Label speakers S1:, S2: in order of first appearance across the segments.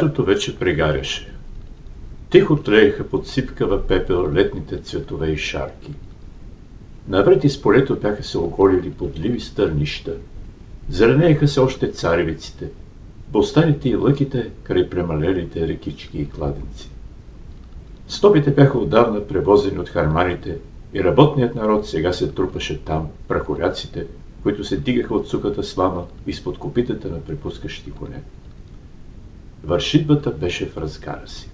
S1: Лятото вече пригаряше. Тихо тлееха под сипкава пепел летните цветове и шарки. Навред из полето бяха се оголили подливи стърнища. Зеленееха се още царевиците, бостаните и лъките край премалелите рекички и кладенци. Стопите бяха отдавна превозени от харманите и работният народ сега се трупаше там, прахоряците, които се дигаха от сухата слама изпод копитата на препускащи коне. Вършитбата беше в разгара си.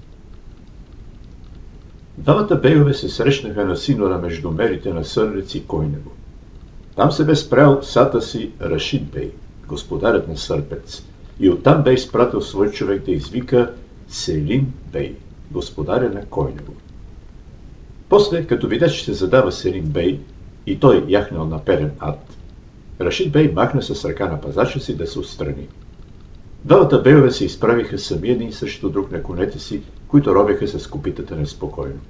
S1: Двамата бейове се срещнаха на синора между мерите на Сърлец и Койнево. Там се бе спрял сата си Рашид бей, господарят на Сърпец, и оттам бе изпратил свой човек да извика Селин бей, господаря на Койнево. После, като видя, че се задава Селин бей, и той яхнал на перен ад, Рашид бей махна с ръка на пазача си да се отстрани. Двамата бейове се изправиха сами един срещу друг на конете си, които робеха с копитата неспокойно.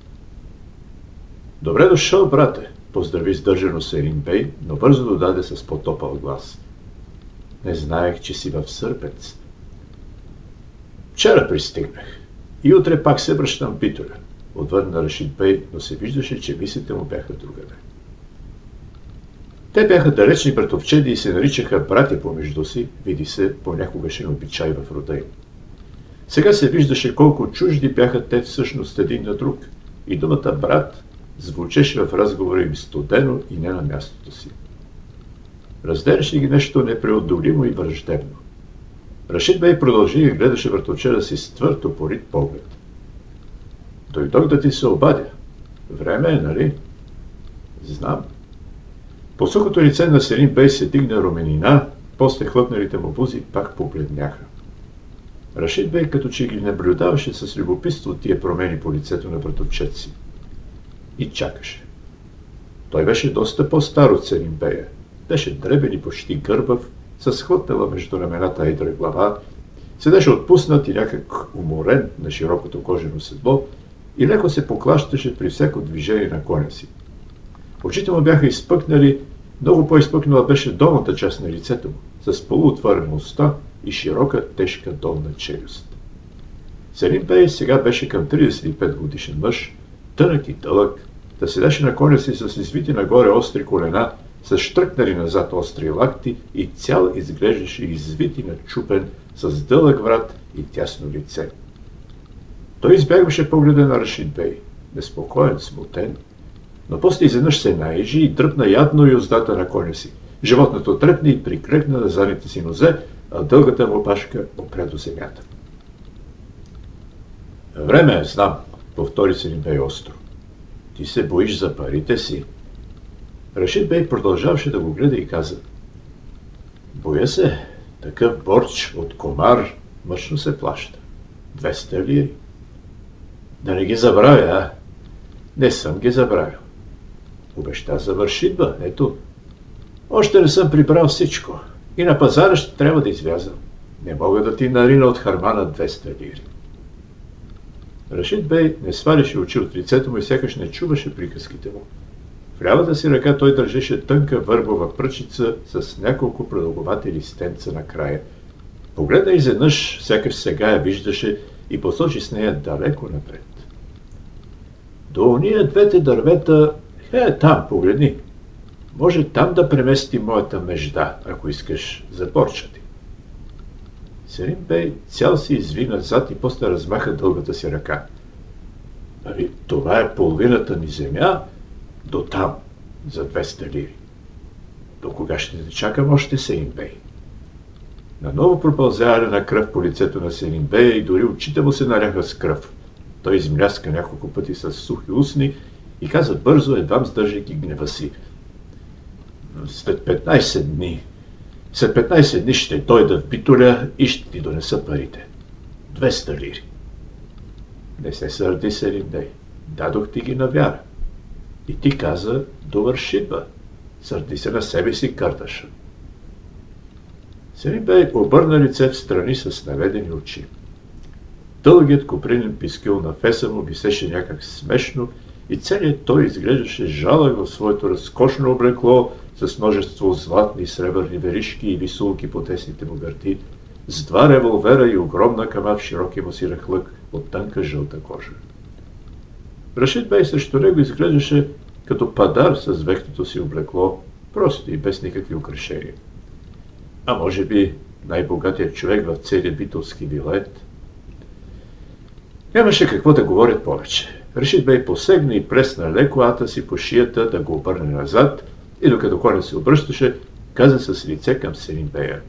S1: Добре дошъл, брате, поздрави сдържано Серин Бей, но бързо додаде с потопал глас. Не знаех, че си в Сърпец. Вчера пристигнах и утре пак се връщам в Битоля, отвърна Рашид Бей, но се виждаше, че мислите му бяха другаде. Те бяха далечни братовчеди и се наричаха брати помежду си, види се, понякогашен обичай в рода им. Сега се виждаше колко чужди бяха те всъщност един на друг и думата брат звучеше в разговора им студено и не на мястото си. Разделяше ги нещо непреодолимо и враждебно. Рашид Бей продължи и гледаше въртовчера си с твърд опорит поглед. Дойдох да ти се обадя. Време е, нали? Знам. По сухото лице на Селин Бей се дигна руменина, после хлътналите му бузи пак побледняха. Рашид Бей като че ги наблюдаваше с любопитство тия промени по лицето на братовчет си. И чакаше. Той беше доста по-стар от Селин Бея. Беше дребен и почти гърбав, с хлътнала между рамената едра глава, седеше отпуснат и някак уморен на широкото кожено седло и леко се поклащаше при всяко движение на коня си. Очите му бяха изпъкнали, много по-изпъкнала беше долната част на лицето му, с полуотворена уста и широка, тежка долна челюст. Селим Пей сега беше към 35 годишен мъж, тънък и дълъг, да седеше на коня си с извити нагоре остри колена, с штръкнали назад остри лакти и цял изглеждаше извит и начупен, с дълъг врат и тясно лице. Той избягваше погледа на Рашид Бей, безпокоен, смутен, но после изведнъж се наежи и дръпна ядно и уздата на коня си. Животното трепна и прикрекна на задните си нозе, а дългата му пашка опря до земята. Време е, знам, повтори се Бей остро. Ти се боиш за парите си. Рашид Бей продължаваше да го гледа и каза. Боя се, такъв борч от комар мъчно се плаща. 200 лири. Да не ги забравя, а? Не съм ги забравил. Обеща за вършитба, ето. Още не съм прибрал всичко. И на пазара ще трябва да изляза. Не мога да ти нарина от хармана 200 лири. Рашид Бей не сваляше очи от лицето му и сякаш не чуваше приказките му. В лявата си ръка той държеше тънка върбова пръчица с няколко продълговати листенца на края. Погледна изведнъж, сякаш сега я виждаше и посочи с нея далеко напред. До уния двете дървета, е, там, погледни, може там да премести моята межда, ако искаш, за порча ти. Серим Бей цял се изви назад и после размаха дългата си ръка. Нали, това е половината ни земя до там, за 200 лири. До кога ще те чакам още Серим Бей? Наново пропълзяване на кръв по лицето на Серим Бей и дори очите му се наляха с кръв. Той измляска няколко пъти с сухи устни и каза бързо, едвам сдържайки гнева си след 15 дни, след 15 дни ще дойда в Битуля и ще ти донеса парите. 200 лири. Не се сърди, Селиндей. Дадох ти ги на вяра. И ти каза, довършитба. Сърди се на себе си, карташа. Селинбей обърна лице в страни с наведени очи. Дългият копринен пискил на феса му висеше някак смешно и целият той изглеждаше жалък в своето разкошно облекло с множество златни сребърни веришки и висулки по тесните му гърди, с два револвера и огромна кама в широки му си ръхлък от тънка жълта кожа. Рашид Бей срещу него изглеждаше като падар с вехтото си облекло, просто и без никакви украшения. А може би най-богатият човек в целия битовски билет. Нямаше какво да говорят повече. Рашид Бей посегна и пресна леко ата си по шията да го обърне назад и докато коня се обръщаше, каза с лице към Селин Бея.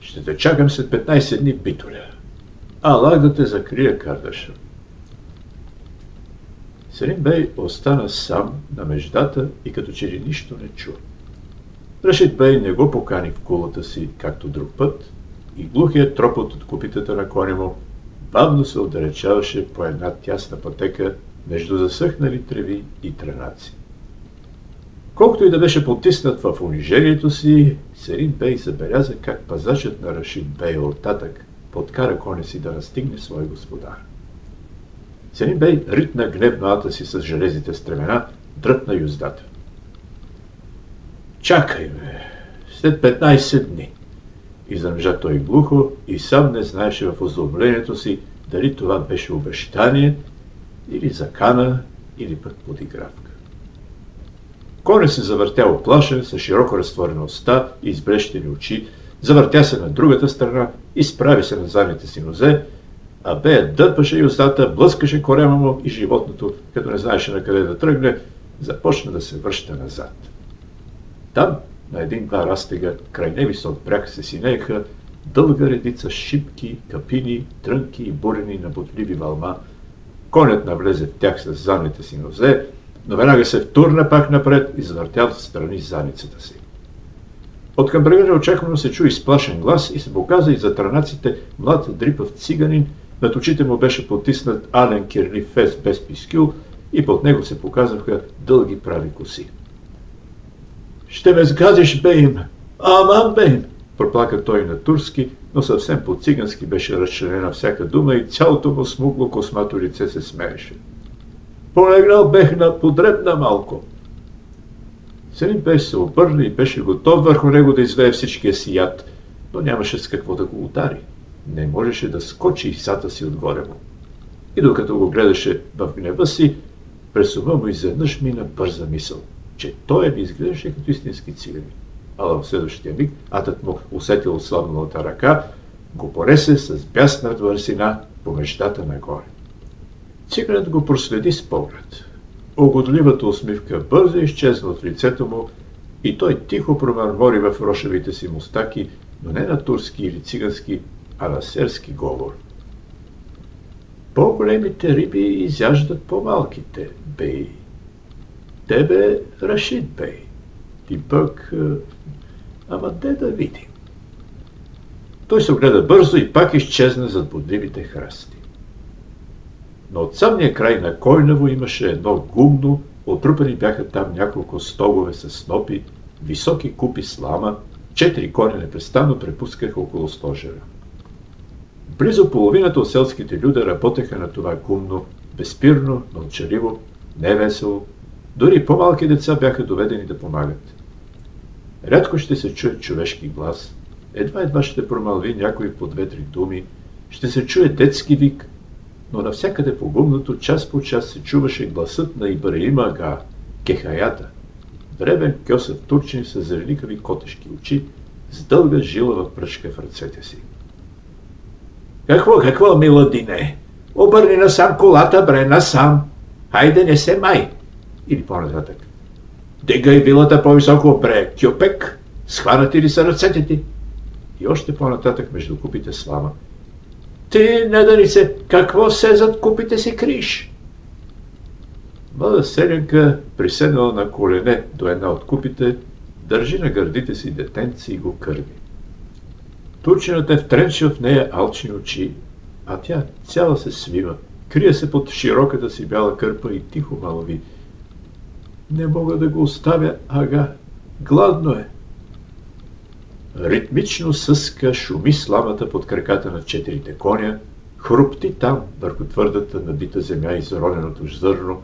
S1: Ще те чакам след 15 дни битоля. Аллах да те закрия, Кардаша. Селин Бей остана сам на междата и като че ли нищо не чу. Рашид Бей не го покани в кулата си, както друг път, и глухият тропот от купитата на коня му бавно се отдалечаваше по една тясна пътека между засъхнали треви и тренаци. Колкото и да беше потиснат в унижението си, Серин Бей забеляза как пазачът на Рашид Бей оттатък подкара коня си да настигне свой господар. Серин Бей ритна гневно ата си с железите стремена, дръпна юздата. Чакай ме, след 15 дни. Изръмжа той глухо и сам не знаеше в озлоблението си дали това беше обещание или закана, или пък подигравка. Коня се завъртя оплашен, с широко разтворена уста и избрещени очи, завъртя се на другата страна, изправи се на задните си нозе, а Бея дърпаше и устата, блъскаше корема му и животното, като не знаеше на къде да тръгне, започна да се връща назад. Там, на един-два растега, край невисок бряг се синееха дълга редица шипки, капини, трънки и бурени на бутливи вълма. Конят навлезе в тях с задните си нозе, но веднага се втурна пак напред и завъртя в страни заницата си. От към брега неочаквано се чу изплашен глас и се показа и за транаците млад дрипав циганин, над очите му беше потиснат ален кирлив фес без пискюл и под него се показваха дълги прави коси. Ще ме сгазиш, бейм! Аман, бейм! Проплака той на турски, но съвсем по-цигански беше разчленена всяка дума и цялото му смугло космато лице се смееше. Полегнал бех на подребна малко. Селин беше се обърна и беше готов върху него да извее всичкия си яд, но нямаше с какво да го удари. Не можеше да скочи изсата си отгоре му. И докато го гледаше в гнева си, през ума му изведнъж мина бърза мисъл, че той ми изглеждаше като истински циганин. Ала в следващия миг атът му усетил ослабналата ръка, го поресе с бясна върсина по мечтата нагоре. Циганът го проследи с поглед. Огодливата усмивка бързо изчезна от лицето му и той тихо промърмори в рошевите си мустаки, но не на турски или цигански, а на серски говор. По-големите риби изяждат по-малките, бей. Тебе Рашид бей. Ти пък... Ама де да видим? Той се огледа бързо и пак изчезна зад бодливите храсти. Но от самия край на Койнево имаше едно гумно, отрупани бяха там няколко стогове с снопи, високи купи слама, четири коня непрестанно препускаха около стожера. Близо половината от селските люда работеха на това гумно, безпирно, мълчаливо, невесело. Дори по-малки деца бяха доведени да помагат. Рядко ще се чуе човешки глас, едва-едва ще промълви някой по две-три думи, ще се чуе детски вик, но навсякъде по гумното час по час се чуваше гласът на Ибраим Ага, кехаята, дребен кьосъв турчин с зеленикави котешки очи, с дълга жила в пръчка в ръцете си. Какво, какво, миладине? Обърни насам колата, бре, насам. Хайде, не се май. Или по-нататък. Дигай вилата по-високо, бре, кюпек. Схванати ли са ръцете ти? И още по-нататък между купите слама. Ти, не да ни се, какво се зад купите си криш? Млада селенка, приседнала на колене до една от купите, държи на гърдите си детенци и го кърви. Турчинът е втренчил в нея алчни очи, а тя цяла се свива, крие се под широката си бяла кърпа и тихо малови. Не мога да го оставя, ага, гладно е. Ритмично съска шуми сламата под краката на четирите коня, хрупти там върху твърдата набита земя и зароненото зърно,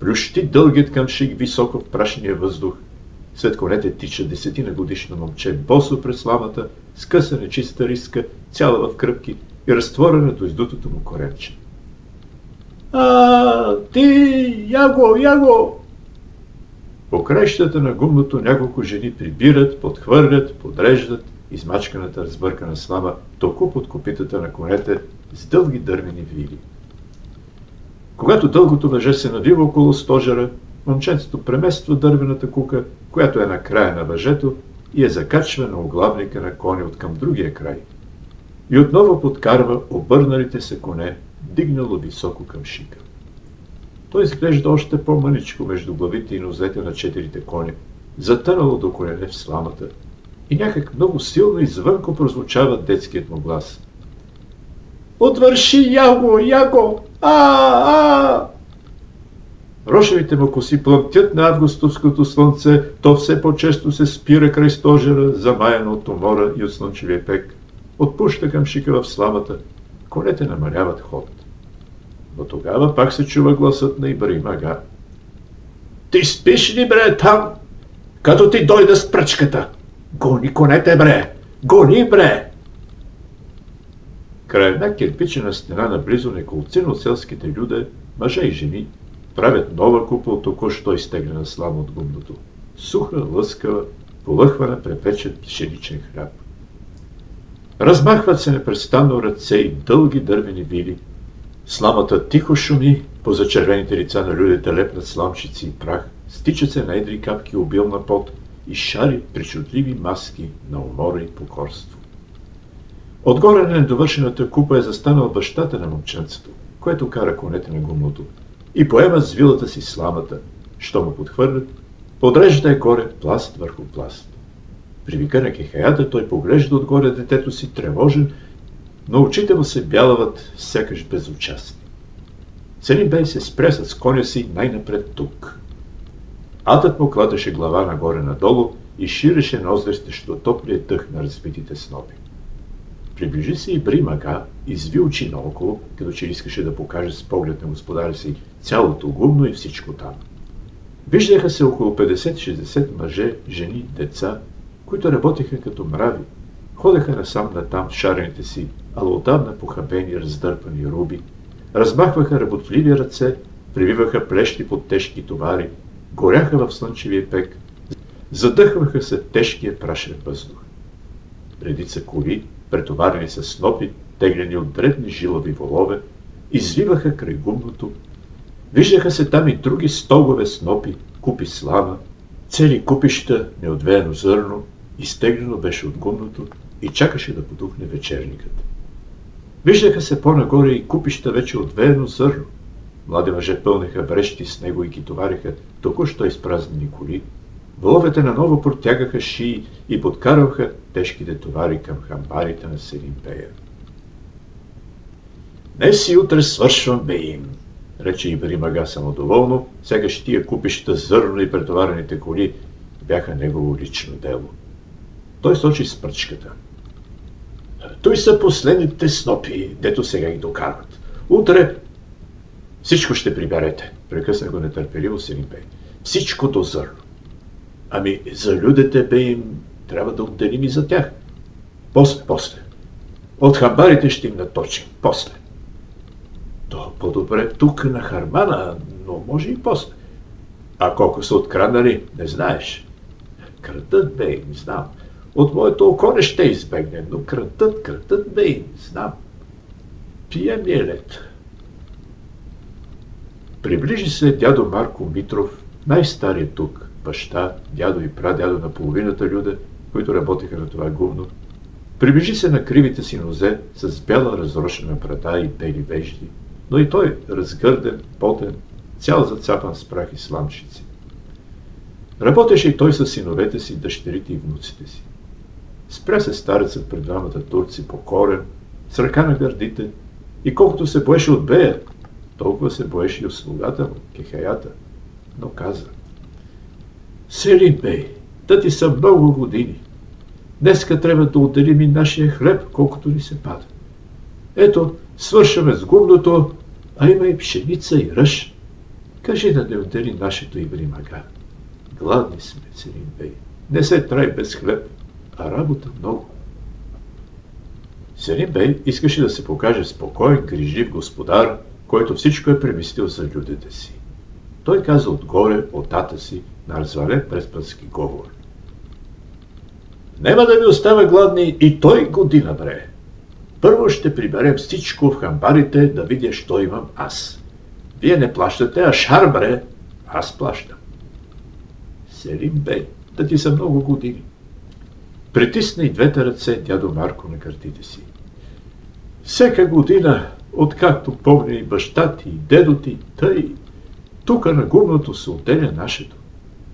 S1: плющи дългият къмшик високо в прашния въздух, След конете тича десетина годишно момче, босо през сламата, скъсане чиста риска, цяла в кръпки и разтворена до издутото му коремче. А, ти, Яго, Яго! По краищата на гумното няколко жени прибират, подхвърлят, подреждат измачканата разбъркана слама толкова под копитата на конете с дълги дървени вили. Когато дългото въже се навива около стожера, момченцето премества дървената кука, която е на края на въжето и я закачва на оглавника на коня от към другия край. И отново подкарва обърналите се коне, дигнало високо към шика. Той изглежда още по-мъничко между главите и нозете на четирите кони, затънало до колене в сламата. И някак много силно и звънко прозвучава детският му глас. Отвърши, Яго, Яго! А, а! Рошевите му коси плъмтят на августовското слънце, то все по-често се спира край стожера, замаяно от умора и от слънчевия пек. Отпуща към шика в славата. Конете намаляват ход. Но тогава пак се чува гласът на Ибрим Ага. Ти спиш ли, бре, там? Като ти дойда с пръчката. Гони конете, бре! Гони, бре! Край една кирпичена стена наблизо неколцин от селските люде, мъже и жени, правят нова купа от току-що изтеглена слама от гумното. Суха, лъскава, полъхвана препечен пшеничен хляб. Размахват се непрестанно ръце и дълги дървени вили. Сламата тихо шуми, по зачервените лица на людите лепнат сламчици и прах, стичат се на едри капки обилна пот и шари причудливи маски на умора и покорство. Отгоре на недовършената купа е застанал бащата на момченцето, което кара конете на гумното и поема с вилата си сламата, що му подхвърлят, подрежда е горе пласт върху пласт. Привика на кехаята, той поглежда отгоре детето си тревожен, но очите му се бялават сякаш безучастни. Селим Бей се спря с коня си най-напред тук. Атът му кладеше глава нагоре-надолу и ширеше ноздри срещу топлия дъх на разбитите снопи. Приближи се и Бримага, изви очи наоколо, като че искаше да покаже с поглед на господаря си цялото гумно и всичко там. Виждаха се около 50-60 мъже, жени, деца, които работеха като мрави, ходеха насам натам в шарените си, ала отдавна похабени, раздърпани руби, размахваха работливи ръце, прививаха плещи под тежки товари, горяха в слънчевия пек, задъхваха се тежкия прашен въздух. Редица коли, претоварени с снопи, теглени от дребни жилави волове, извиваха край гумното. Виждаха се там и други стогове снопи, купи слама, цели купища неотвеяно зърно, изтеглено беше от гумното и чакаше да подухне вечерникът. Виждаха се по-нагоре и купища вече отвеяно зърно. Млади мъже пълнеха врещи с него и ги товариха току-що изпразнени коли, Воловете наново протягаха шии и подкарваха тежките товари към хамбарите на Селимпея. Днес и утре свършвам бе им, рече Ибери Мага самодоволно, сякаш тия купища зърно и претоварените коли бяха негово лично дело. Той сочи с пръчката. Той са последните снопи, дето сега ги докарват. Утре всичко ще приберете, прекъсна го нетърпеливо Селимпей. Всичко до зърно. Ами за людите бе им трябва да отделим и за тях. После, после. От хабарите ще им наточим. После. То по-добре тук на Хармана, но може и после. А колко са откраднали, не знаеш. Крадат бе им, знам. От моето око не ще избегне, но крадат бе им, знам. Пия ми е лед. Приближи се дядо Марко Митров, най-старият тук, баща, дядо и прадядо на половината люда, които работеха на това гумно. Приближи се на кривите си нозе с бяла разрошена брада и бели вежди, но и той разгърден, потен, цял зацапан с прах и сламчици. Работеше и той с синовете си, дъщерите и внуците си. Спря се старецът пред двамата турци покорен, с ръка на гърдите и колкото се боеше от бея, толкова се боеше и от слугата му, кехаята, но каза Селим бей, да ти са много години. Днеска трябва да отделим и нашия хлеб, колкото ни се пада. Ето, свършаме с гумното, а има и пшеница и ръж. Кажи да не отдели нашето и мага. Гладни сме, Селим Бей. Не се трай без хлеб, а работа много. Селим Бей искаше да се покаже спокоен, грижлив господар, който всичко е преместил за людите си. Той каза отгоре от си на развален преспански говор. Нема да ви остава гладни и той година, бре. Първо ще приберем всичко в хамбарите да видя, що имам аз. Вие не плащате, а шар, бре, аз плащам. Селим бей, да ти са много години. Притисна и двете ръце дядо Марко на картите си. Всека година, откакто помня и баща ти, и дедо ти, тъй, тука на гумното се отделя нашето.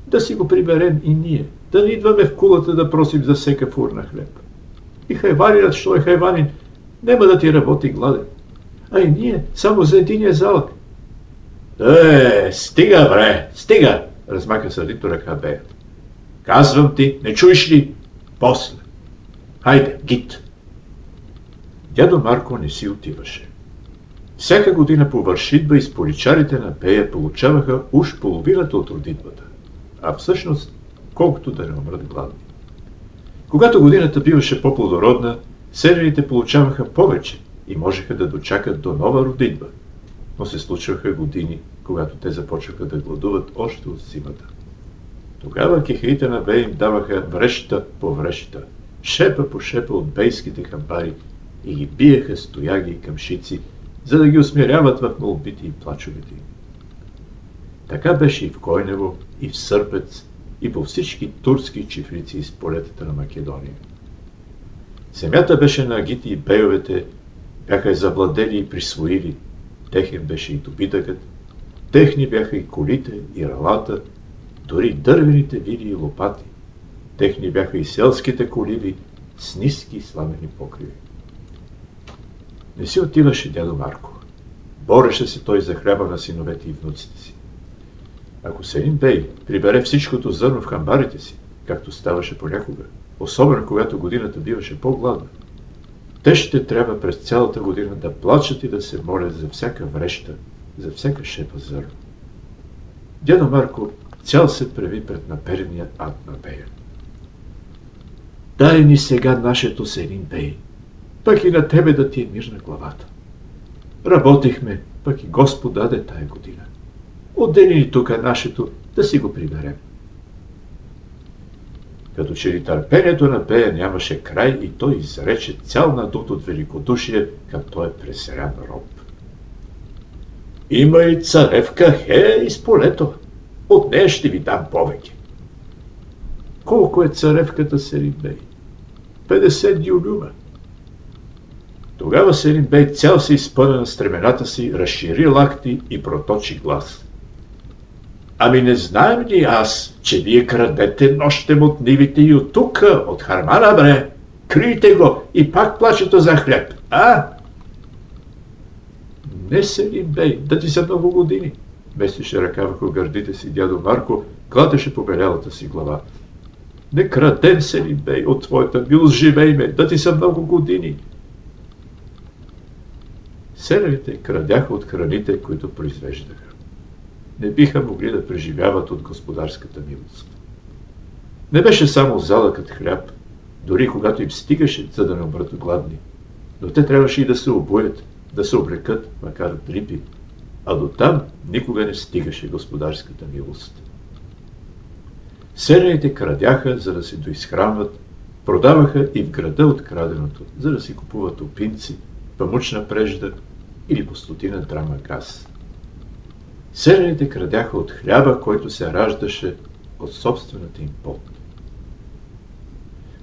S1: Да си го приберем и ние, да не идваме в кулата да просим за всека фурна хлеб. И хайванинът, що е хайванин, нема да ти работи гладен. А и ние само за единия залък. Е, стига, бре, стига, размаха сърдито ръка Беят. Казвам ти, не чуеш ли? После. Хайде, гит. Дядо Марко не си отиваше. Всяка година по вършитба изполичарите на Бея получаваха уж половината от родитбата, а всъщност колкото да не умрат гладни. Когато годината биваше по-плодородна, селените получаваха повече и можеха да дочакат до нова родитба, но се случваха години, когато те започваха да гладуват още от зимата. Тогава кехрите на Бей им даваха вреща по вреща, шепа по шепа от бейските камбари и ги биеха стояги и камшици, за да ги усмиряват в молбите и плачовете им. Така беше и в Койнево, и в Сърпец, и по всички турски чифлици из полетата на Македония. Земята беше на агити и бейовете, бяха я завладели и присвоили. Техен беше и добитъкът, техни бяха и колите, и ралата, дори дървените вили и лопати. Техни бяха и селските коливи с ниски сламени покриви. Не си отиваше дядо Марко. Бореше се той за хляба на синовете и внуците си. Ако Селин Бей прибере всичкото зърно в хамбарите си, както ставаше понякога, особено когато годината биваше по-гладна, те ще трябва през цялата година да плачат и да се молят за всяка вреща, за всяка шепа зърно. Дядо Марко цял се прави пред наперения ад на Бея. Дай ни сега нашето Селин Бей, пък и на тебе да ти е мирна главата. Работихме, пък и Господ даде тая година. Отдели ни тук нашето, да си го приберем. Като че ли търпението на Бея нямаше край и той изрече цял надут от великодушие, като той е пресерян роб. Има и царевка Хея из полето. От нея ще ви дам повече. Колко е царевката Серимбей? 50 дюлюма. Тогава Серимбей цял се изпъна на стремената си, разшири лакти и проточи глас. Ами не знаем ли аз, че вие крадете нощем от нивите и от тук, от хармана, бре? Крийте го и пак плачете за хлеб, а? Не Селим бей, да ти са много години. Местеше ръка върху гърдите си дядо Марко, клатеше по белялата си глава. Не крадем Селим бей от твоята милост, живей ме, да ти са много години. Селерите крадяха от храните, които произвеждаха. Не биха могли да преживяват от господарската милост. Не беше само залъкът хляб, дори когато им стигаше, за да не умрат гладни. Но те трябваше и да се обоят, да се облекат, макар дрипи, а до там никога не стигаше господарската милост. Селените крадяха, за да се доизхранват, продаваха и в града от краденото, за да си купуват опинци, памучна прежда или по стотина драма газ. Селените крадяха от хляба, който се раждаше от собствената им пот.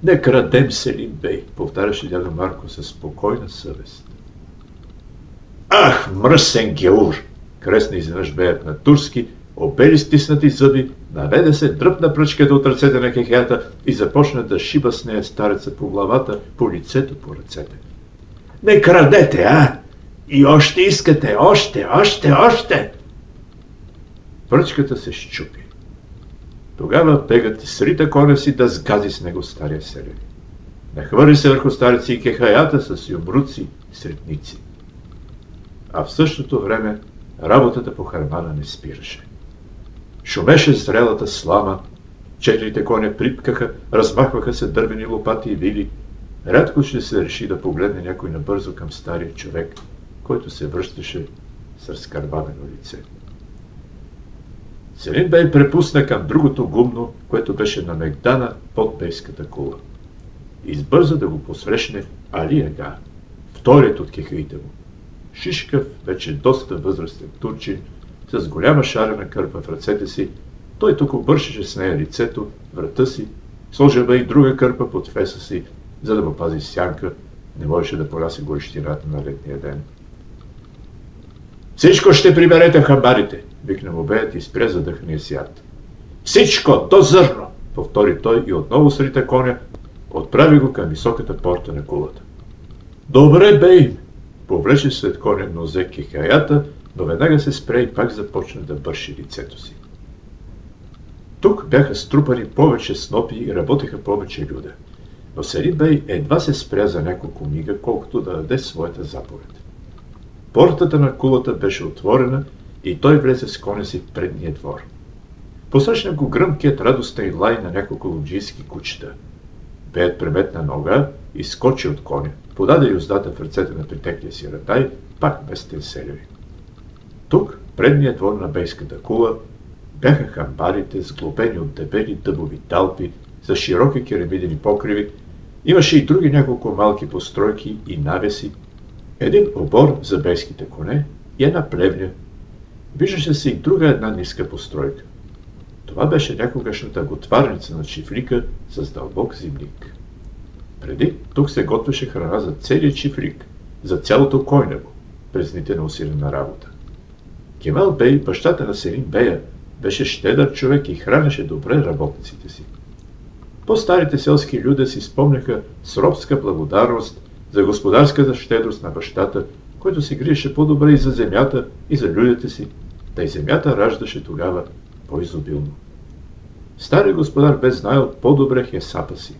S1: Не крадем, Селим Бей, повтаряше дядо Марко със спокойна съвест. Ах, мръсен геур! Кресна изведнъж беят на турски, обели стиснати зъби, наведе се, дръпна пръчката от ръцете на кехята и започна да шиба с нея стареца по главата, по лицето, по ръцете. Не крадете, а? И още искате, още, още, още! Пръчката се щупи. Тогава пегът срита коня си да сгази с него стария селен. Нахвърли се върху стареци и кехаята с юмруци средници а в същото време работата по хармана не спираше. Шумеше зрелата слама Четирите коня припкаха, размахваха се дървени лопати и вили. Рядко ще се реши да погледне някой набързо към стария човек, който се връщаше с разкървавено лице. Селин Бей препусна към другото гумно, което беше на Мегдана под бейската кула. Избърза да го посрещне Али Ега, вторият от кехаите му. Шишкав, вече доста възрастен турчин, с голяма шарена кърпа в ръцете си, той тук обършеше с нея лицето, врата си, сложил бе и друга кърпа под феса си, за да му пази сянка, не можеше да поляси горещината на летния ден. Всичко ще приберете хабарите, викна му беят и спря задъхния сят. Всичко, до зърно, повтори той и отново срита коня, отправи го към високата порта на кулата. Добре, бей! Повлече след коня нозе кихаята, но веднага се спре и пак започна да бърши лицето си. Тук бяха струпани повече снопи и работеха повече люда. Но Сери Бей едва се спря за няколко мига, колкото да даде своята заповед. Портата на кулата беше отворена и той влезе с коня си в предния двор. Посрещна го гръмкият радостен лай на няколко луджийски кучета. Беят преметна нога и скочи от коня, подаде юздата в ръцете на притеклия си ратай, пак местен селяви. Тук, предният двор на бейската кула, бяха хамбарите, сглобени от дебели дъбови талпи, с широки керамидени покриви. Имаше и други няколко малки постройки и навеси, един обор за бейските коне и една плевня. Виждаше се и друга една ниска постройка. Това беше някогашната готварница на чифлика с дълбок зимник. Преди тук се готвеше храна за целият чифлик, за цялото койнево, през дните на усилена работа. Кемал Бей, бащата на Селин Бея, беше щедър човек и хранеше добре работниците си. По-старите селски люди си спомняха с робска благодарност за господарската щедрост на бащата, който се гриеше по-добре и за земята, и за людите си, и земята раждаше тогава по-изобилно. Стари господар бе знаел по-добре хесапа си.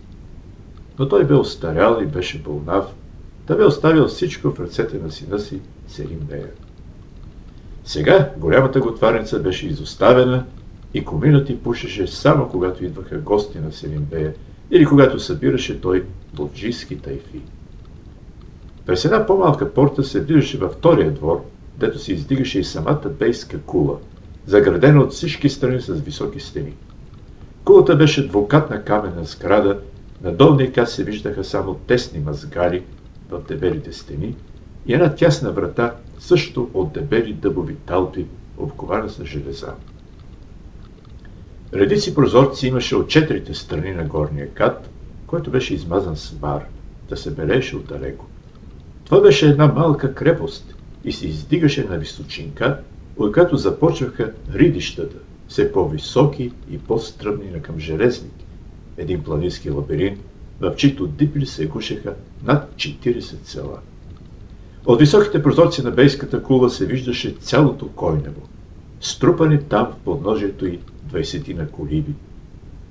S1: Но той бе остарял и беше болнав, да бе оставил всичко в ръцете на сина си, Селим. Сега голямата готварница беше изоставена и коминът ти пушеше само когато идваха гости на Селимбея или когато събираше той боджийски тайфи. През една по-малка порта се движеше във втория двор, дето се издигаше и самата бейска кула, заградена от всички страни с високи стени. Кулата беше двукатна камена сграда, на долния кат се виждаха само тесни мазгари в дебелите стени и една тясна врата, също от дебели дъбови талпи, обкована с железа. Редици прозорци имаше от четирите страни на горния кат, който беше измазан с вар, да се белеше отдалеко. Това беше една малка крепост и се издигаше на височинка, от която започваха ридищата, все по-високи и по-стръмни към железник, един планински лабиринт, в чието дипли се гушеха над 40 села. От високите прозорци на бейската кула се виждаше цялото койнево, струпани там в подножието и 20 на колиби.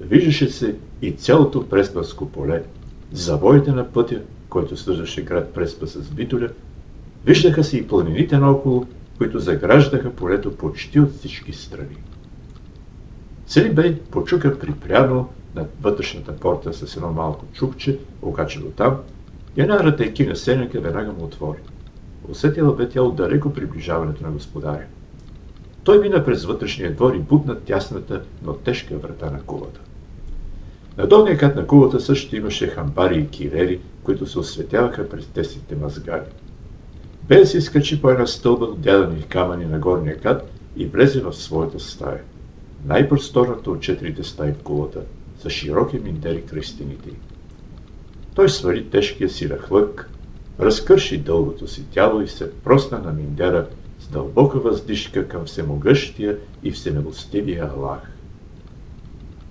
S1: Виждаше се и цялото Преспаско поле, завоите на пътя, който свързваше град Преспа с Битоля, виждаха се и планините наоколо, които заграждаха полето почти от всички страни. Цели Бей почука припряно над вътрешната порта с едно малко чукче, окачено там, и една ратейки на сенека веднага му отвори. Усетила бе тя отдалеко приближаването на господаря. Той мина през вътрешния двор и бутна тясната, но тежка врата на кулата. На долния кат на кулата също имаше хамбари и кирери, които се осветяваха през тесните мазгари. Бен се изкачи по една стълба от дядани камъни на горния кат и влезе в своята стая. Най-просторната от четирите стаи в кулата, с широки миндери край стените. Той свари тежкия си рахлък, разкърши дългото си тяло и се просна на миндера с дълбока въздишка към всемогъщия и всемилостивия Аллах.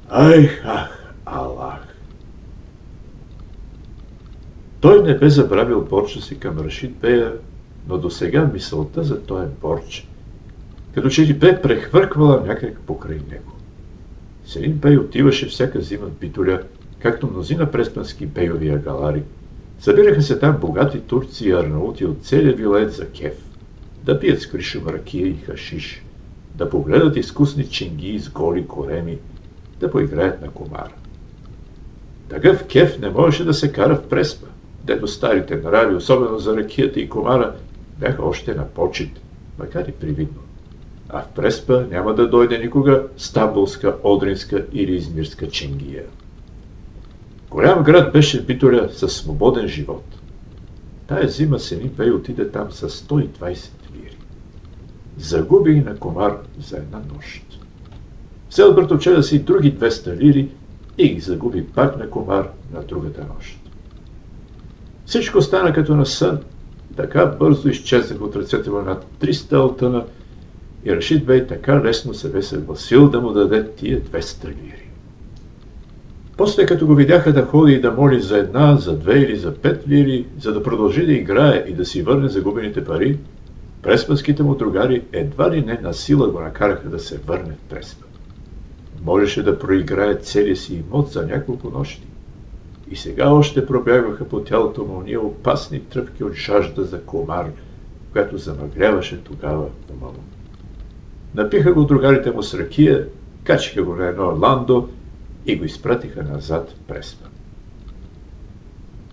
S1: Ай, ах, Аллах! Той не бе забравил борча си към Рашид Бея, но до сега мисълта за този борч, като че ли бе прехвърквала някак покрай него. Селин Бей отиваше всяка зима в Битоля, както мнозина преспански бейови агалари. Събираха се там богати турци и арнаути от целия вилет за кеф, да пият с кришом ракия и хашиш, да погледат изкусни чинги с голи кореми, да поиграят на комара. Такъв кеф не можеше да се кара в преспа, дето старите нрави, особено за ракията и комара, бяха още на почет, макар и привидно. А в Преспа няма да дойде никога Стамбулска, Одринска или Измирска Ченгия. Голям град беше Битоля със свободен живот. Тая зима Сени Бей отиде там с 120 лири. Загуби на комар за една нощ. Взел братовчеда си други 200 лири и ги загуби пак на комар на другата нощ. Всичко стана като на сън. Така бързо изчезнах от ръцете му над 300 алтъна и Рашид Бей така лесно се бе съгласил да му даде тия 200 лири. После като го видяха да ходи и да моли за една, за две или за пет лири, за да продължи да играе и да си върне загубените пари, преспанските му другари едва ли не на сила го накараха да се върне в Преспа. Можеше да проиграе целия си имот за няколко нощи. И сега още пробягваха по тялото му уния опасни тръпки от жажда за комар, която замъгляваше тогава му. Напиха го другарите му с ракия, качиха го на едно ландо и го изпратиха назад в Преспа.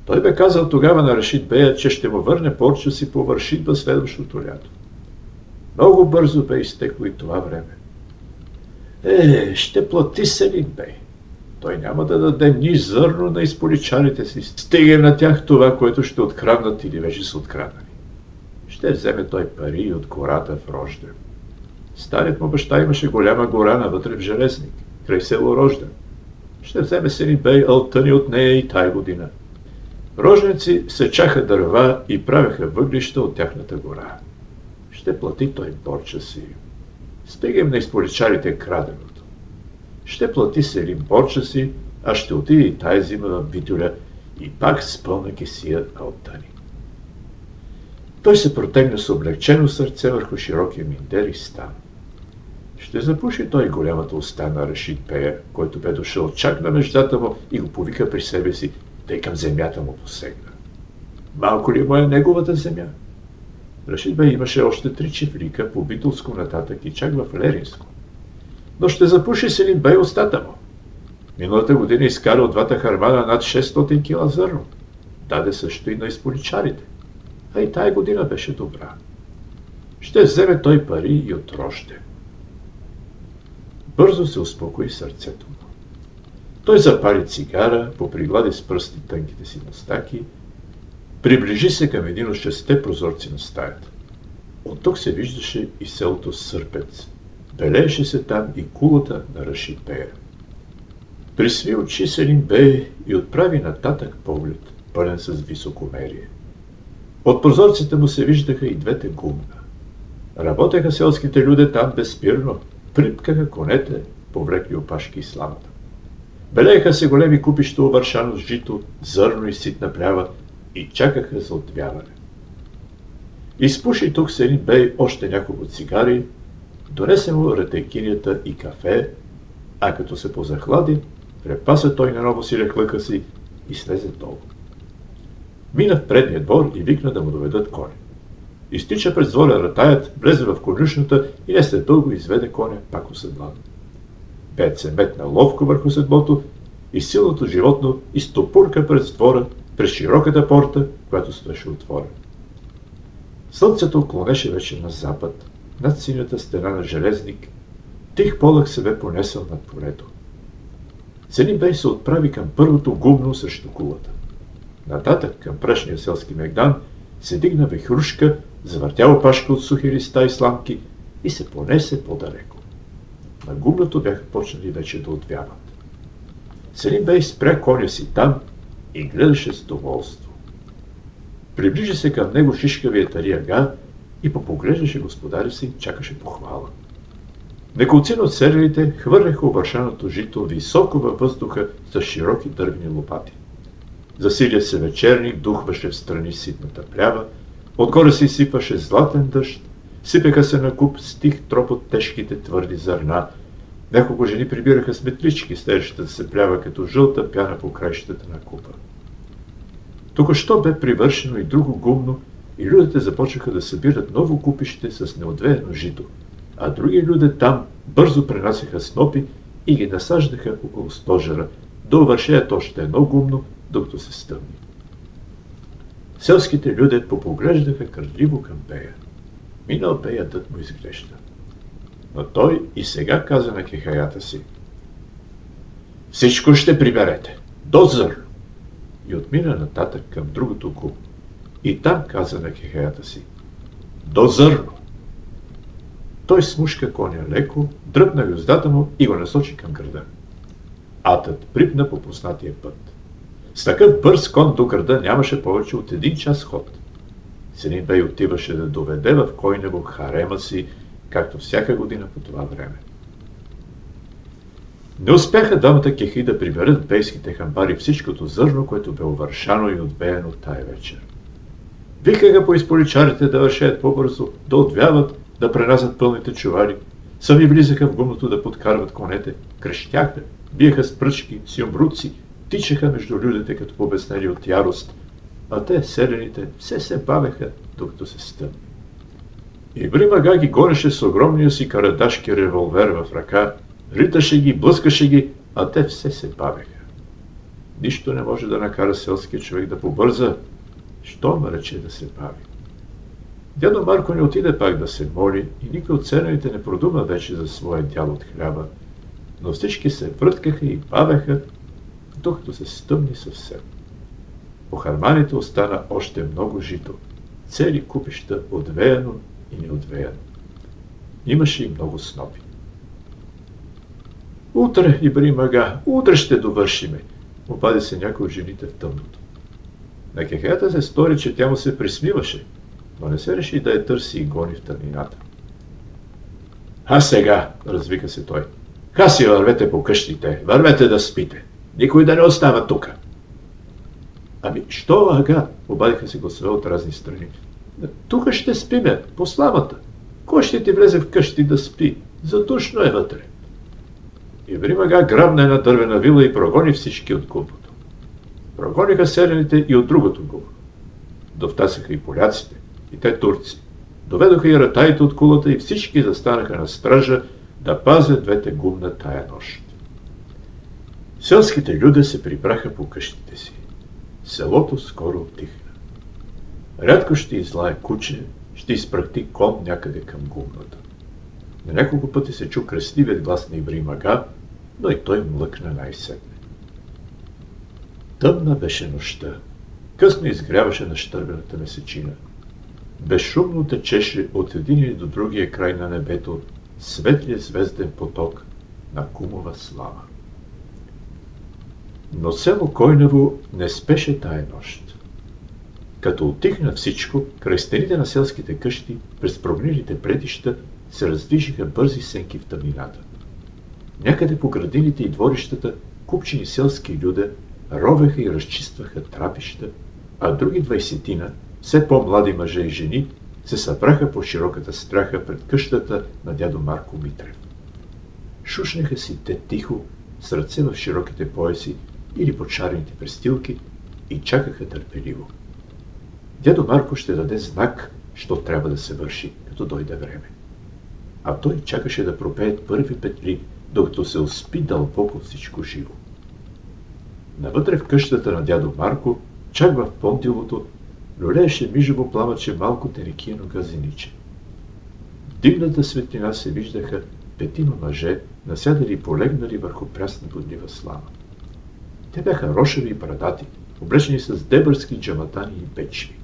S1: Той бе казал тогава на Рашид Бея, че ще му върне порча си по вършитба следващото лято. Много бързо бе изтекло и това време. Е, ще плати Селин Бей. Той няма да даде ни зърно на изполичарите си. Стига на тях това, което ще откраднат или вече са откраднали. Ще вземе той пари от гората в Рожден. Старият му баща имаше голяма гора навътре в Железник, край село Рожден. Ще вземе Сени Бей алтъни от нея и тай година. Рожници сечаха дърва и правеха въглища от тяхната гора. Ще плати той борча си. Стигам на изполичарите краденото. Ще плати Селим борча си, а ще отиде и тая зима в Битюля и пак с пълна кесия алтани. Той се протегна с облегчено сърце върху широкия миндер и стана. Ще запуши той голямата уста на Рашид Пея, който бе дошъл чак на междата му и го повика при себе си, тъй към земята му посегна. Малко ли му е неговата земя? Рашид Бей имаше още три чифлика по Битулско нататък и чак в Леринско. Но ще запуши Селин Бей устата му. Миналата година изкара от двата хармана над 600 кила зърно. Даде също и на изполичарите. А и тая година беше добра. Ще вземе той пари и от рожден. Бързо се успокои сърцето му. Той запали цигара, поприглади с пръсти тънките си мустаки, приближи се към един от шесте прозорци на стаята. От тук се виждаше и селото Сърпец. Белееше се там и кулата на Рашид Бея. Присви очи Селим Бей и отправи нататък поглед, пълен с високомерие. От прозорците му се виждаха и двете гумна. Работеха селските люди там безспирно, припкаха конете, повлекли опашки и сламата. Белееха се големи купища обършано с жито, зърно и ситна плява и чакаха за отвяване. Изпуши тук Селин Бей още няколко цигари, донесе му ретекинията и кафе, а като се позахлади, препаса той наново си леклъка си и слезе долу. Мина в предния двор и викна да му доведат коня. Изтича през двора ратаят, влезе в конюшната и не след дълго изведе коня пак оседлан. Пет се метна ловко върху седлото и силното животно изтопурка през двора, през широката порта, която стоеше отворена. Слънцето клонеше вече на запад, над синята стена на железник. Тих полъх се бе понесъл над полето. Селин Бей се отправи към първото гумно срещу кулата. Нататък, към прашния селски мегдан, се дигна вехрушка, завъртя опашка от сухи листа и сламки и се понесе по-далеко. На гумното бяха почнали вече да отвяват. Селим Бей спря коня си там и гледаше с доволство. Приближи се към него шишкавия тариага и попоглеждаше господаря си, чакаше похвала. Неколцина от селените хвърляха обършаното жито високо във въздуха с широки дървени лопати. Засиля се вечерник, духваше в страни ситната плява, отгоре се изсипваше златен дъжд, сипеха се на куп стих троп от тежките твърди зърна. Няколко жени прибираха сметлички, стежещата да се плява като жълта пяна по краищата на купа. Току-що бе привършено и друго гумно и людите започнаха да събират ново купище с неотвеено жито, а други люди там бързо пренасяха снопи и ги насаждаха около стожера, да увършеят още едно гумно, докато се стъмни. Селските люди попоглеждаха кърдливо към Пея. Минал Пеятът му изглежда. Но той и сега каза на кехаята си. Всичко ще приберете. До зърно. И отмина нататък към другото куп. И там каза на кехаята си. До зърно. Той смушка коня леко, дръпна юздата му и го насочи към града. Атът припна по познатия път. С такъв бърз кон до града нямаше повече от един час ход. Сенин Бей отиваше да доведе в Койнево харема си, както всяка година по това време. Не успяха двамата кехи да приберат бейските хамбари всичкото зърно, което бе увършано и отвеяно тая вечер. Викаха по изполичарите да вършеят по-бързо, да отвяват, да пренасят пълните чувари. Сами влизаха в гумното да подкарват конете, крещяха, биеха с пръчки, с юмбруци, тичаха между людите като побеснели от ярост, а те, селените, все се бавеха, докато се стъмни. Ибри Мага ги гонеше с огромния си карадашки револвер в ръка, риташе ги, блъскаше ги, а те все се бавеха. Нищо не може да накара селския човек да побърза, що ме рече да се бави. Дядо Марко не отиде пак да се моли и никой от селените не продума вече за своя дял от хляба, но всички се върткаха и бавеха, докато се стъмни съвсем. По харманите остана още много жито, цели купища отвеяно и неотвеяно. Имаше и много снопи. Утре, Ибри Мага, утре ще довършиме, опади се някой от жените в тъмното. На кехета се стори, че тя му се присмиваше, но не се реши да я търси и гони в тъмнината. А сега, развика се той, ха си вървете по къщите, вървете да спите. Никой да не остава тука. Ами, що ага? Обадиха се гласове от разни страни. Тука ще спиме, по славата. Кой ще ти влезе в къщи да спи? Задушно е вътре. И мага грабна една дървена вила и прогони всички от купото. Прогониха селените и от другото губо. Довтасаха и поляците, и те турци. Доведоха и ратаите от кулата и всички застанаха на стража да пазят двете гумна тая нощ. Селските люди се прибраха по къщите си. Селото скоро отихна. Рядко ще излае куче, ще изпрахти кон някъде към гумната. На няколко пъти се чу кръстливият глас на Ибри Мага, но и той млъкна най-сетне. Тъмна беше нощта. Късно изгряваше на щърбената месечина. Безшумно течеше от един до другия край на небето светлия звезден поток на кумова слава. Но село Койнево не спеше тая нощ. Като отихна всичко, край стените на селските къщи, през прогнилите предища, се раздвижиха бързи сенки в тъмнината. Някъде по градините и дворищата купчени селски люда ровеха и разчистваха трапища, а други двайсетина, все по-млади мъже и жени, се събраха по широката страха пред къщата на дядо Марко Митрев. Шушнаха си те тихо, с ръце в широките пояси или под шарените престилки и чакаха търпеливо. Дядо Марко ще даде знак, що трябва да се върши, като дойде време. А той чакаше да пропеят първи петли, докато се успи дълбоко всичко живо. Навътре в къщата на дядо Марко, чак в понтилото, люлееше мижево пламъче малко терекиено газениче. В дивната светлина се виждаха петима мъже, насядали и полегнали върху прясна бодлива слама. Те бяха рошеви и брадати, облечени с дебърски джаматани и печви.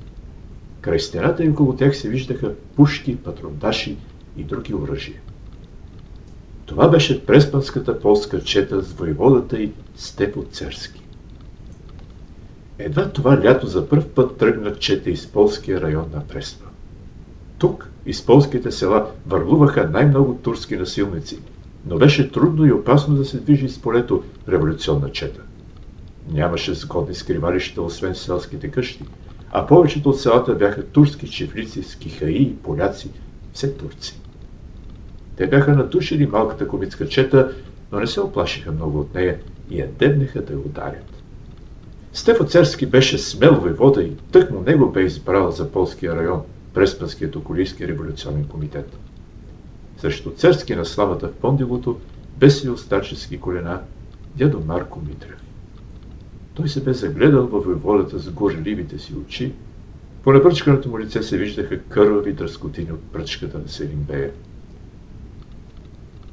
S1: Край стената и около тях се виждаха пушки, патрондаши и други оръжия. Това беше преспанската полска чета с воеводата и Степо Церски. Едва това лято за първ път тръгна чета из полския район на Преспа. Тук, из полските села, върлуваха най-много турски насилници, но беше трудно и опасно да се движи из полето революционна чета. Нямаше сгодни скривалища, освен селските къщи, а повечето от селата бяха турски чифлици, скихаи и поляци, все турци. Те бяха надушили малката комитска чета, но не се оплашиха много от нея и я дебнеха да я ударят. Стефо Церски беше смел войвода и тъкмо него бе избрал за полския район, Преспанският околийски революционен комитет. Срещу Церски на славата в Пондилото обесил старчески колена дядо Марко Митрев. Той се бе загледал във войводата с горливите си очи. По напръчканото му лице се виждаха кървави дръскотини от пръчката на Селимбея.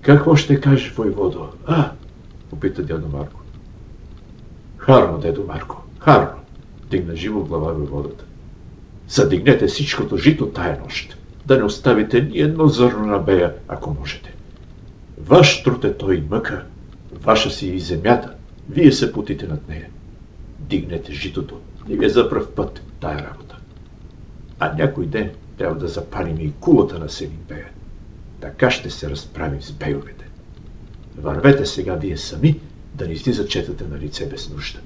S1: Какво ще кажеш, войводо? А, попита дядо Марко. Харно, дедо Марко, харно, дигна живо глава войводата. Задигнете всичкото жито тая нощ, да не оставите ни едно зърно на бея, ако можете. Ваш труд е той мъка, ваша си и земята, вие се потите над нея. Дигнете житото, не ви е за пръв път тая работа. А някой ден трябва да запалим и кулата на Селимбея. Така ще се разправим с бейовете. Вървете сега вие сами, да не си зачетате на лице без нужда.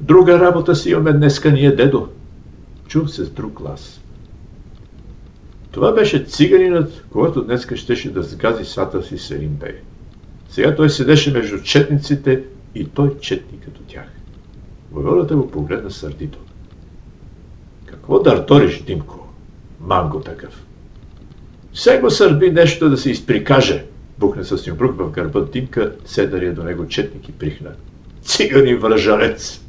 S1: Друга работа си имаме днеска ние, дедо. Чух се с друг глас. Това беше циганинът, който днеска щеше да сгази сата си Селим Бей. Сега той седеше между четниците и той четни като тях. Войводата го погледна сърдито. Какво да арториш, Димко? Манго такъв. Все го сърби нещо да се изприкаже, бухна с нюбрук в гърба Димка, седналия до него четник и прихна. Цигани вражалец!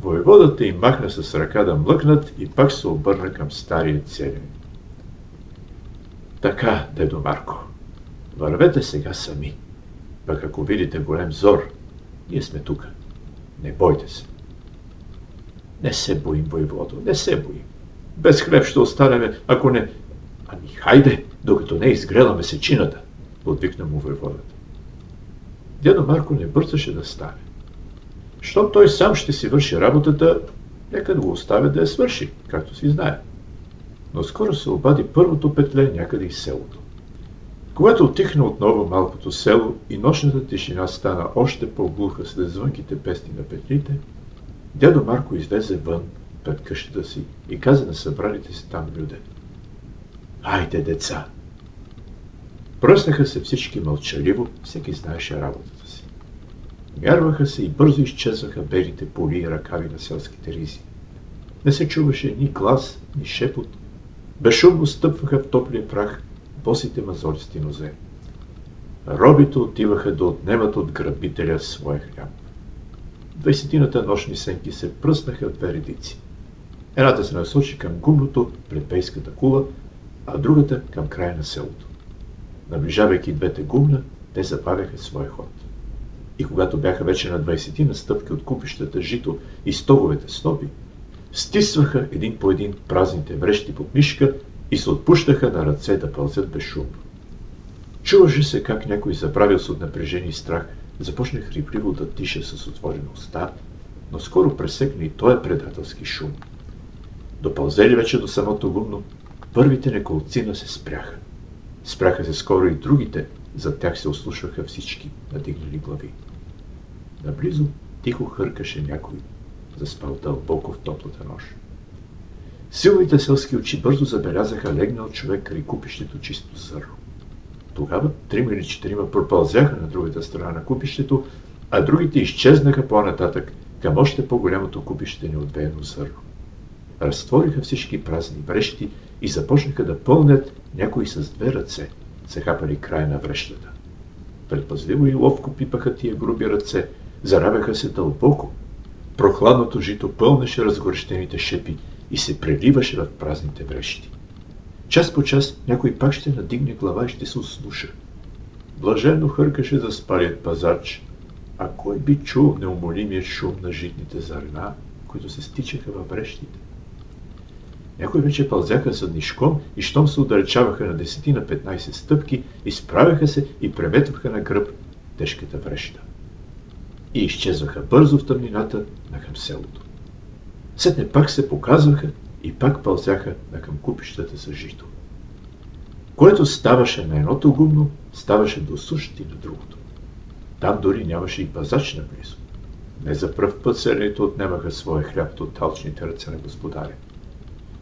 S1: Воеводата им махна с ръка да млъкнат и пак се обърна към стария целен. Така, дедо Марко, вървете сега сами. Пък ако видите голем зор, ние сме тук. Не бойте се. Не се боим, воеводо, не се боим. Без хлеб ще останеме, ако не... Ами хайде, докато не е изгрела месечината, отвикна му воеводата. Дядо Марко не бързаше да стане. Щом той сам ще си върши работата, нека да го оставя да я свърши, както си знае. Но скоро се обади първото петле някъде из селото. Когато отихна отново малкото село и нощната тишина стана още по-глуха след звънките песни на петлите, дядо Марко излезе вън пред къщата си и каза на събраните си там люде. Айде, деца! Пръснаха се всички мълчаливо, всеки знаеше работата си. Вярваха се и бързо изчезваха белите поли и ръкави на селските ризи. Не се чуваше ни глас, ни шепот. Безшумно стъпваха в топлия прах босите мазолисти нозе. Робите отиваха да отнемат от грабителя своя хляб. Двайсетината нощни сенки се пръснаха в две редици. Едната се насочи към гумното пред бейската кула, а другата към края на селото. Наближавайки двете гумна, те забавяха своя ход. И когато бяха вече на 20 на стъпки от купищата жито и стововете снопи, стисваха един по един празните врещи под мишка и се отпущаха на ръце да пълзят безшумно. Чуваше се как някой забравил се от напрежение и страх, започне хрипливо да тише с отворена уста, но скоро пресекна и той предателски шум. Допълзели вече до самото гумно, първите неколцина се спряха. Спряха се скоро и другите, за тях се ослушваха всички, надигнали глави. Наблизо тихо хъркаше някой, заспал дълбоко в топлата нощ. Силните селски очи бързо забелязаха легнал човек край купището чисто зърно. Тогава трима или четирима пропълзяха на другата страна на купището, а другите изчезнаха по-нататък към още по-голямото купище неотвеяно зърно. Разтвориха всички празни врещи и започнаха да пълнят някои с две ръце, захапали края на врещата. Предпазливо и ловко пипаха тия груби ръце, заравяха се дълбоко. Прохладното жито пълнеше разгорещените шепи и се преливаше в празните врещи. Час по час някой пак ще надигне глава и ще се услуша. Блаженно хъркаше за спалият пазач, а кой би чул неумолимия шум на житните зърна, които се стичаха във врещите? Някои вече пълзяха съднишком и щом се удалечаваха на 10 на 15 стъпки, изправяха се и преметваха на гръб тежката вреща. И изчезваха бързо в тъмнината на към селото. Сетне пак се показваха и пак пълзяха на към купищата с жито. Което ставаше на едното гумно, ставаше до сушите на другото. Там дори нямаше и пазач наблизо. Не за пръв път селените отнемаха своя хляб от талчните ръце на господаря.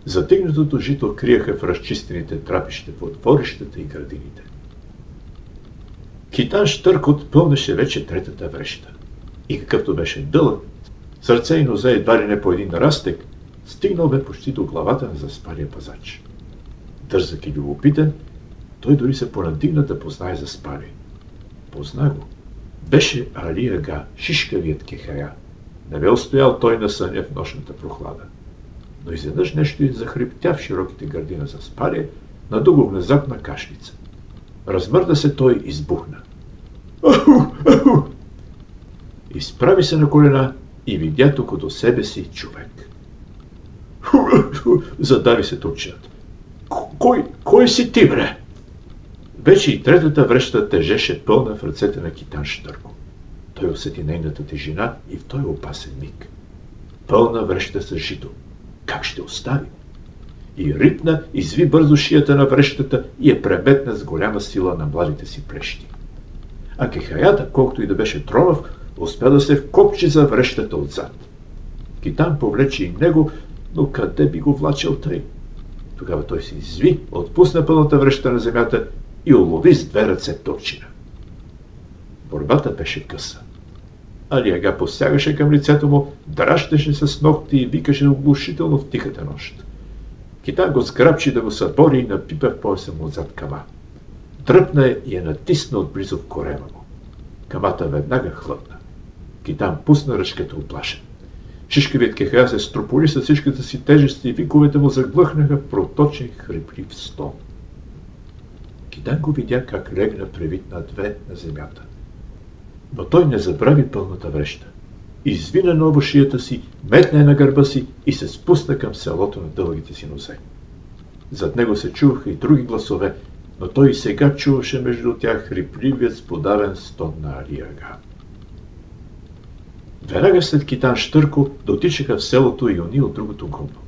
S1: Затигнатото жито криеха в разчистените трапища по отворищата и градините. Китан Штъркот пълнеше вече третата вреща. И какъвто беше дълъг, сърце и нозе едва ли не по един растек, стигнал бе почти до главата на заспалия пазач. Дързък и любопитен, Той дори се понадигна да познае за спали. Позна го. Беше Али Ага, шишкавият кехая. Не бе устоял той на съня в нощната прохлада. Но изведнъж нещо и захриптя в широките гърдина за спалие, надо го внезапна кашлица. Размърда се той и избухна. Аху, аху! Изправи се на колена и видя тук до себе си човек. Задави се турчият. Кой, кой си ти, бре? Вече и третата връща тежеше пълна в ръцете на Китан Штърко. Той усети нейната тежина и в той опасен миг. Пълна връща с жито. Как ще остави? И ритна, изви бързо шията на връщата и е преметна с голяма сила на младите си плещи. А кехаята, колкото и да беше тромав, успя да се вкопчи за връщата отзад. Китан повлече и него, но къде би го влачил тъй? Тогава той се изви, отпусна пълната връща на земята и улови с две ръце турчина. Борбата беше къса. Алияга посягаше към лицето му, дращеше се с ногти и викаше оглушително в тихата нощ. Кита го сграбчи да го събори и напипа в пояса му отзад кама. Тръпна и я натисна отблизо в корема му. Камата веднага хлътна. Китан пусна ръчката оплашен. Шишкавият кеха се строполи с всичката си тежест и виковете му заглъхнаха проточен хриплив стон. Китан го видя как легна превит на две на земята. Но той не забрави пълната вреща. Извина ново шията си, метна на гърба си и се спусна към селото на дългите си нозе. Зад него се чуваха и други гласове, но той и сега чуваше между тях хрипливият сподарен стон на Алияга. Веднага след Китан Штърко дотичаха в селото и они от другото гумно.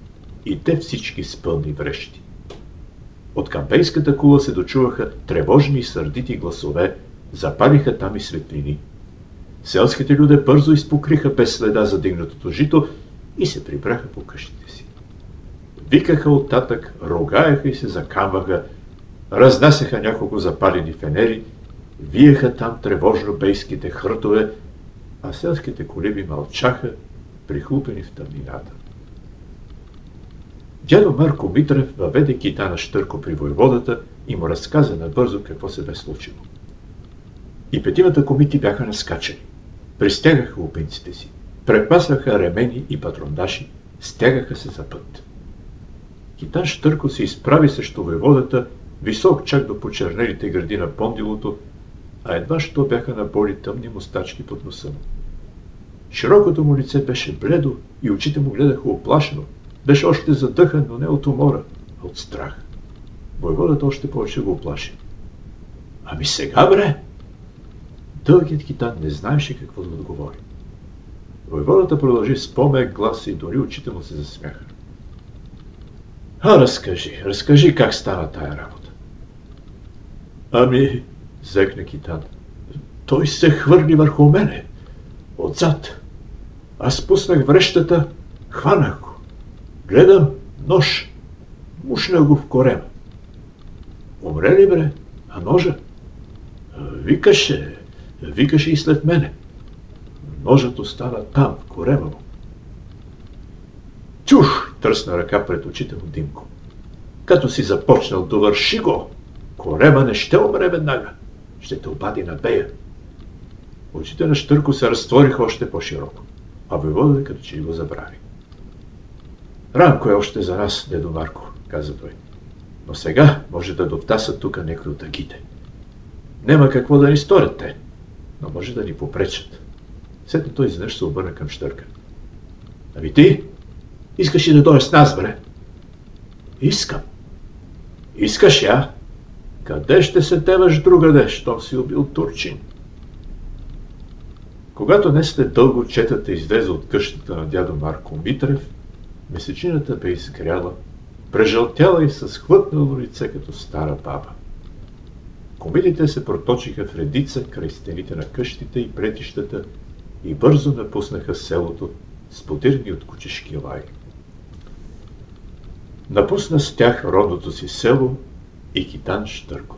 S1: И те всички с пълни врещи. От кампейската кула се дочуваха тревожни и сърдити гласове, запалиха там и светлини. Селските люди бързо изпокриха без следа задигнатото жито и се прибраха по къщите си. Викаха оттатък, рогаеха и се закамваха, разнасяха няколко запалени фенери, виеха там тревожно бейските хъртове, а селските колиби мълчаха, прихлупени в тъмнината. Дядо Марко Митрев въведе китана Штърко при войводата и му разказа набързо какво се бе случило. И петимата комити бяха наскачани. Пристягаха опинците си, препасваха ремени и патрондаши, стягаха се за път. Китан Штърко се изправи срещу войводата, висок чак до почернелите гради на пондилото, а едва що бяха на боли тъмни мустачки под носа му. Широкото му лице беше бледо и очите му гледаха оплашено. Беше още задъхан, но не от умора, а от страх. Войводът още повече го оплаши. Ами сега, бре! Дългият китан не знаеше какво да отговори. Войводата продължи с по-мек глас и дори очите му се засмяха. А, разкажи, разкажи как стана тая работа. Ами, зекна китан, той се хвърли върху мене, отзад. Аз пуснах врещата, хванах го. Гледам нож, мушна го в корема. Умре ли, бре? А ножа? Викаше, викаше и след мене. Ножът остана там, в корема му. Чуш! Тръсна ръка пред очите му Димко. Като си започнал, довърши го! Корема не ще умре веднага. Ще те обади на бея. Очите на Штърко се разтвориха още по-широко, а войвода като че го забрави. Ранко е още за нас, дедо Марко, каза той. Но сега може да довтасат тук някои от агите. Нема какво да ни сторят те, но може да ни попречат. След той изведнъж се обърна към Штърка. Ами ти? Искаш ли да дойдеш с нас, бре? Искам. Искаш я? Къде ще се теваш другаде, щом си убил Турчин? Когато не след дълго четата излезе от къщата на дядо Марко Митрев, месечината бе изгряла, прежълтяла и с хвътнало лице като стара баба. Комидите се проточиха в редица край стените на къщите и претищата и бързо напуснаха селото, сподирни от кучешки лай. Напусна с тях родното си село и Китан Штърко.